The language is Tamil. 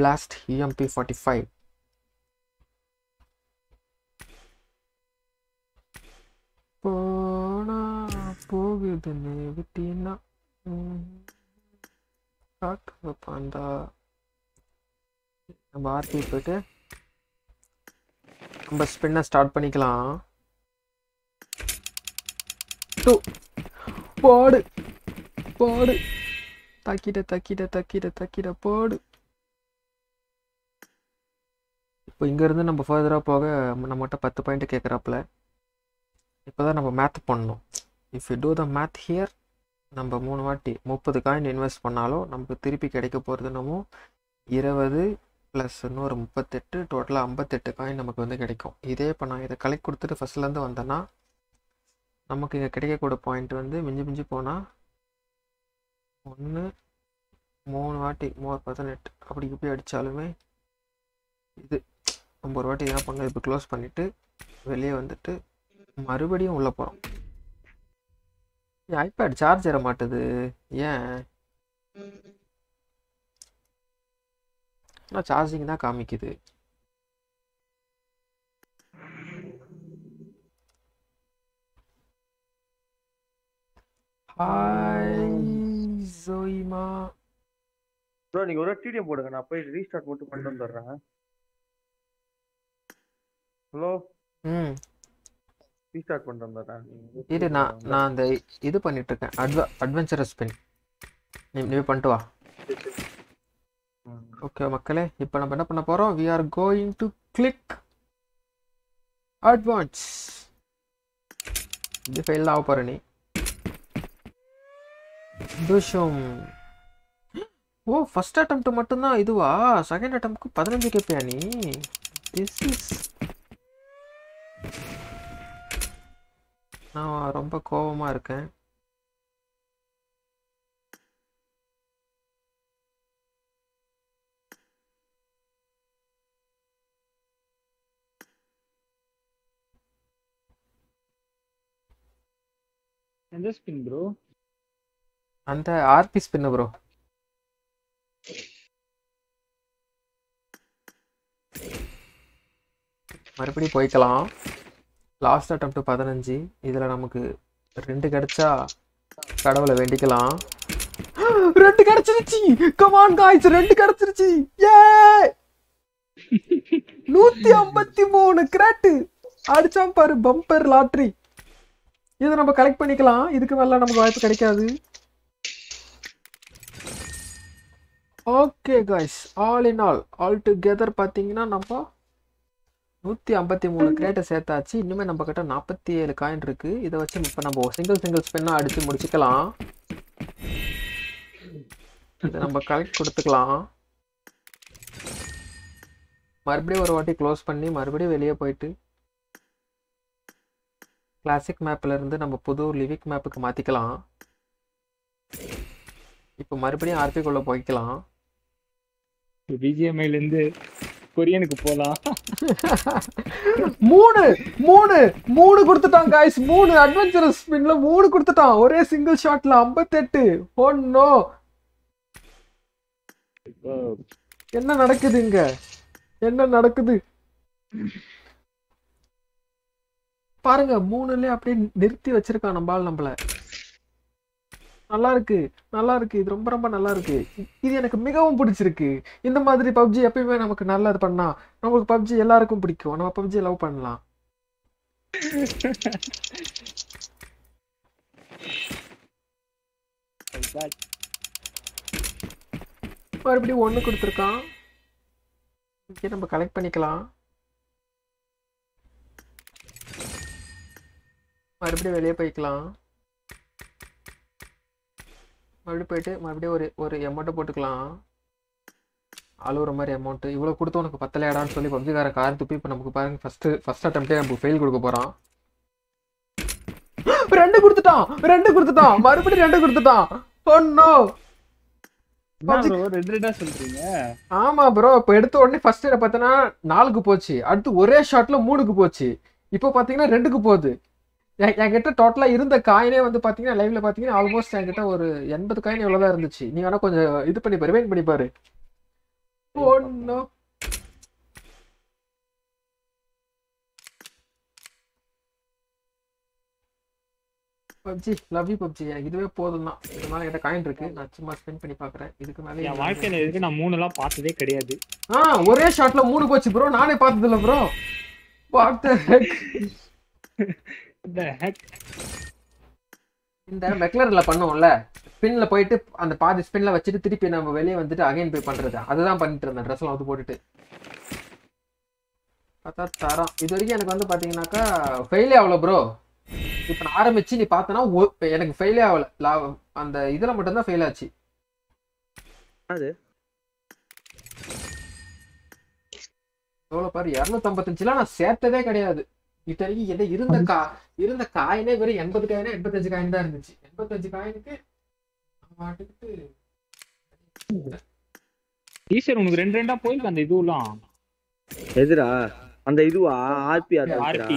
பிளாஸ்ட் இஎம்பி ஃபார்ட்டி ஃபைவ் போனா போகுதுன்னு விட்டீங்கன்னா காட்டு வைப்பான்டா நம்ம ஆர்டி போயிட்டு நம்ம ஸ்பின்னை ஸ்டார்ட் பண்ணிக்கலாம். டூ போடு போடு. தக்கிட தக்கிட தக்கிட தக்கிட போடு. இப்போ இங்கேருந்து நம்ம ஃபர்தராக போக நம்மகிட்ட பத்து பாயிண்ட் கேட்குறாப்புல இப்போ தான் நம்ம மேத் பண்ணணும். If you do the math here நம்ம மூணு வாட்டி முப்பது காயின் இன்வெஸ்ட் பண்ணாலும் நமக்கு திருப்பி கிடைக்க போகிறது நம்ம இருபது ப்ளஸ் இன்னொரு முப்பத்தெட்டு டோட்டலாக ஐம்பத்தெட்டு காயின் நமக்கு வந்து கிடைக்கும். இதே இப்போ நான் இதை கலெக்ட் கொடுத்துட்டு ஃபஸ்ட்லேருந்து வந்தேன்னா நமக்கு இங்கே கிடைக்கக்கூடிய பாயிண்ட் வந்து மிஞ்சி மிஞ்சி போனால் ஒன்று மூணு வாட்டி மூணு பதினெட்டு அப்படி இப்படி அடித்தாலுமே இது நம்ம ஒரு வாட்டி என்ன பண்ணோம் இப்போ க்ளோஸ் பண்ணிவிட்டு வெளியே வந்துட்டு மறுபடியும் உள்ளே போகிறோம் ஐபேட் சார்ஜ் ஏற மாட்டுது. ஏன்? ஆனால் சார்ஜிங் தான் காமிக்குது. ஹாய் ப்ரோ நீங்க ஒரு டிடிஎம் போடுங்க. நான் போய் ரீஸ்டார்ட் மட்டும் பண்ணிட்டு வந்துடுறேன். ஹலோ? ம். ரீஸ்டார்ட் வந்துடுறேன் நீங்க இரு நான் நான் அந்த இது பண்ணிட்டு இருக்கேன் அட்வ அட்வென்ச்சரஸ் ஸ்பின் நீ நீ பண்ணிட்டு வா. ஓகே மக்களே இப்போ நம்ம என்ன பண்ண போகிறோம் we are going to click advance இது ஃபெயில் ஆக போகிற நீ. துஷம். ஓ ஃபர்ஸ்ட் அட்டம்ப்ட் மட்டும்தான் இதுவா? செகண்ட் அட்டம்ப்ட்க்கு பதினஞ்சு கேப்பியா நீ? திஸ் இஸ் நான் ரொம்ப கோவமா இருக்கேன். எந்த ஸ்பின் ப்ரோ அந்த ஆர்பி ஸ்பின்னு ப்ரோ மறுபடியும் போய்க்கலாம். லாஸ்ட் அட்டம்ப்ட் பதினஞ்சு. இதில் நமக்கு ரெண்டு கிடைச்சா கடவுளை வேண்டிக்கலாம். ரெண்டு கிடைச்சிருச்சு. கமான் காய்ஸ் ரெண்டு கிடைச்சிருச்சு. ஏ நூத்தி ஐம்பத்தி மூணு கிராட்டு. அடிச்சான் பாரு பம்பர் லாட்ரி இதை நம்ம கலெக்ட் பண்ணிக்கலாம். இதுக்கு மேல நமக்கு வாய்ப்பு கிடைக்காது. Okay guys all in all all together பார்த்தீங்கன்னா நம்ம நூற்றி ஐம்பத்தி மூணு கிரேட்டை சேர்த்தாச்சு. இன்னுமே நம்ம கிட்ட நாற்பத்தி ஏழு காயின் இருக்கு. இதை வச்சு இப்போ நம்ம சிங்கிள் சிங்கிள் ஸ்பின்னாக அடித்து முடிச்சுக்கலாம். இதை நம்ம கலெக்ட் கொடுத்துக்கலாம். மறுபடியும் ஒரு வாட்டி க்ளோஸ் பண்ணி மறுபடியும் வெளியே போயிட்டு கிளாசிக் மேப்ல இருந்து நம்ம புது லிவிக் மேப்புக்கு மாத்திக்கலாம். இப்போ மறுபடியும் ஆர்பிக்குள்ள போய்க்கலாம். பிஜிஎம்ஐல இருந்து கொரியனுக்கு போலாம். மூணு மூணு மூணு கொடுத்துட்டான் காய்ஸ் மூணு அட்வென்ச்சரஸ் ஸ்பின்ல மூணு கொடுத்துட்டான். ஒரே சிங்கிள் ஷாட்ல ஐம்பத்தெட்டு. Oh, ஒன்னோ என்ன நடக்குது இங்க? என்ன நடக்குது? பாருங்க மூணுலயே அப்படியே நிறுத்தி வச்சிருக்கான் நம்பால் நம்மள. நல்லா இருக்கு நல்லா இருக்கு இது ரொம்ப ரொம்ப நல்லா இருக்கு இது எனக்கு மிகவும் பிடிச்சிருக்கு. இந்த மாதிரி பப்ஜி எப்பயுமே நமக்கு நல்லது பண்ணா நமக்கு பப்ஜி எல்லாருக்கும் பிடிக்கும். நம்ம பப்ஜி லவ் பண்ணலாம். மறுபடியும் ஒன்று கொடுத்துருக்கான். இங்கே நம்ம கலெக்ட் பண்ணிக்கலாம். மறுபடியும் வெளியே போய்க்கலாம். மறுபடியும் போயிட்டு மறுபடியும் ஒரு ஒரு அமௌண்ட்டை போட்டுக்கலாம். அழுகுற மாதிரி அமௌண்ட் இவ்வளோ கொடுத்து உனக்கு பத்தலையாடான்னு சொல்லி பப்ஜிக்கார கார் துப்பி இப்போ நமக்கு பாருங்க ஃபர்ஸ்ட் ஃபர்ஸ்ட் அட்டம்ப்டே நமக்கு ஃபெயில் கொடுக்க போறான். ரெண்டு கொடுத்துட்டான் ரெண்டு கொடுத்துட்டான் மறுபடியும் ரெண்டு கொடுத்துட்டான். ஒன்னோ சொல்றீங்க? ஆமா ப்ரோ இப்போ எடுத்த உடனே ஃபர்ஸ்ட் பார்த்தீங்கன்னா நாலுக்கு போச்சு. அடுத்து ஒரே ஷாட்ல மூணுக்கு போச்சு. இப்போ பார்த்தீங்கன்னா ரெண்டுக்கு போகுது. என்கிட்ட டோட்டலா இருந்த காயினே வந்து பாத்தீங்கன்னா லைவ்ல பாத்தீங்கன்னா ஆல்மோஸ்ட் என்கிட்ட ஒரு எண்பது காயின் இவ்வளவுதான் இருந்துச்சு. நீ வேணா கொஞ்சம் இது பண்ணி பாரு வெயிட் பண்ணி பாரு. ஓ ஒன்னோ பப்ஜி லவ் யூ பப்ஜி. இதுவே போதும் தான். இதுக்கு மேலே என்கிட்ட காயின் இருக்கு. நான் சும்மா ஸ்பெண்ட் பண்ணி பார்க்குறேன் இதுக்கு மேலே என் வாழ்க்கையில இருக்கு நான் மூணு எல்லாம் பார்த்ததே கிடையாது. ஆ ஒரே ஷாட்ல மூணு போச்சு ப்ரோ நானே பார்த்தது இல்ல ப்ரோ வாட் த ஹெக் இந்த heck? இந்த மெக்லர்ல பண்ணுவோம்ல. ஸ்பின்ல போயிட்டு அந்த பாதி ஸ்பின்ல வச்சுட்டு திருப்பி நம்ம வெளியே வந்துட்டு அகைன் போய் பண்றது. அதுதான் பண்ணிட்டு இருந்தேன். ட்ரெஸ் எல்லாம் வந்து போட்டுட்டு. பார்த்தா தரம். இது வரைக்கும் எனக்கு வந்து பாத்தீங்கன்னாக்கா ஃபெயிலே ஆகல ப்ரோ இப்போ நான் ஆரம்பிச்சு நீ பார்த்தனா எனக்கு ஃபெயிலே ஆகல. லா- அந்த இதுல மட்டும்தான் ஃபெயில் ஆச்சு. அது? எவ்வளோ பாரு இரநூத்தம்பத்தஞ்சுலாம் நான் சேர்த்ததே கிடையாது. இது வரைக்கும் எதை இருந்த கா இருந்த காயினே வெறும் எண்பது காயினா எண்பத்தஞ்சு காயின் தான் இருந்துச்சு. எண்பத்தஞ்சு காயினுக்கு நான் மாட்டுக்கிட்டு டீச்சர் உனக்கு ரெண்டு ரெண்டா போயிருக்கு அந்த இதுவெல்லாம். எதுடா? அந்த இதுவா? RB RB